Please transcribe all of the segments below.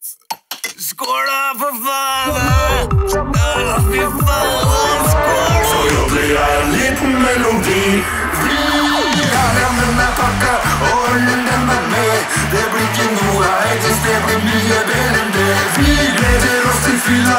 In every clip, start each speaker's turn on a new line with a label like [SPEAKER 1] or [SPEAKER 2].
[SPEAKER 1] Skål da, for faen! Fy faen! Skål!
[SPEAKER 2] Så jobber jeg en liten melodi. Diagrammen er pakka, og ølen den er med. Det blir ikke noe heitest, det blir mye bedre enn det. Vi gleder oss til fylla,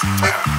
[SPEAKER 2] Skål